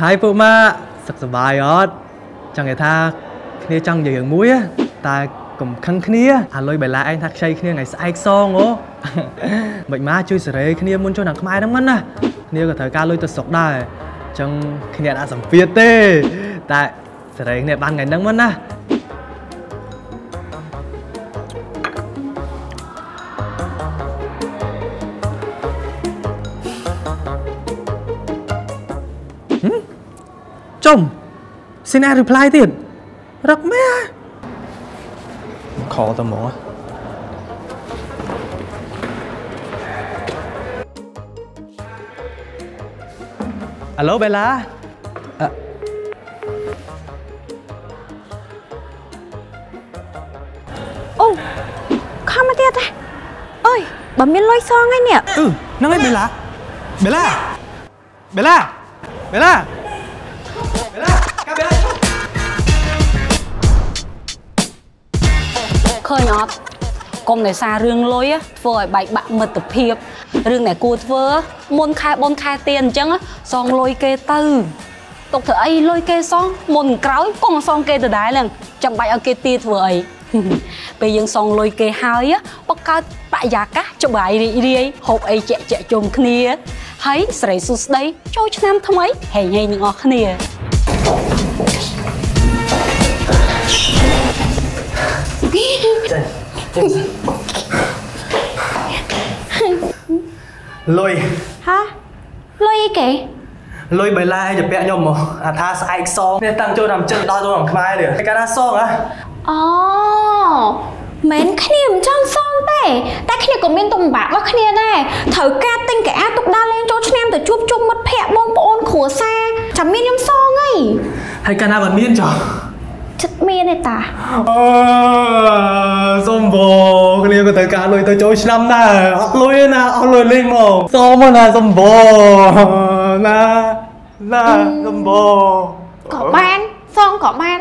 ហើយពុកម៉ាក់សុខសប្បាយអត់ចង់និយាយថាគ្នាចង់និយាយរឿងមួយតែកុំខឹងគ្នាអាលុយបៃឡាឯងថាខ្ចីគ្នាថ្ងៃស្អែកសងអូមិនម៉ាជួយសេរីគ្នាមុនចូលឆ្នាំខ្មែរហ្នឹងមិនណាគ្នាក៏ត្រូវការលុយទៅស្រុកដែរអញ្ចឹងគ្នាអត់សម្ពាធទេតែសេរីគ្នាបានថ្ងៃហ្នឹងមិនណា ចុំស៊ីណា reply ទៀតរឹកមែខតហ្មងអាឡូបេឡាអឺអូខំមកទៀតទេអើយបើមានលុយសងហើយនេះអឺហ្នឹងហើយបេឡាបេឡាបេឡាបេឡា ញអត់កុំដោយសាររឿងលុយ á, ធ្វើឲ្យបែកបាក់មិត្តភាពរឿងដែលគួរធ្វើមុនខែបុណ្យខែទៀនអញ្ចឹងសងលុយគេទៅទុកធ្វើអីលុយគេសងមុនក្រោយកុំសងគេដដែលហ្នឹងចាំបាច់ឲ្យគេទីធ្វើអីពេលយើងសងលុយគេហើយ á, បង្កើតបរិយាកាសច្បាយរីករាយហូបអីជាក់ជាក់ជុំគ្នាហើយស្រីសុស្ដីចូលឆ្នាំថ្មីហេងហេងទាំងអស់គ្នា លុយហាលុយអីគេលុយបៃឡាឯងទៅពាក់ខ្ញុំមកអាថាស្អែកសងនេះតាំងចូលតាមចិត្តដល់ចូលតាមខ្មែរនេះឯកាណាសងហ៎អូមិនគ្នាមិនចង់សងទេតែគ្នាក៏មានទុកលំបាករបស់គ្នាដែរត្រូវការទិញកាអាទុកដើរលេងចូលឆ្នាំទៅជួបជុំមិត្តភ័ក្តិបងប្អូនគ្រួសារចាំមានខ្ញុំសងអីហើយកាណាមិនមានចុះ ចិត្តមានទេតាអឺសុំបងគ្នាក៏ត្រូវការលុយទៅចូលឆ្នាំដែរអត់លុយទេណាអត់លុយលេងមកសងមកណាសុំបងណាណាសុំបងក៏បានសងក៏បាន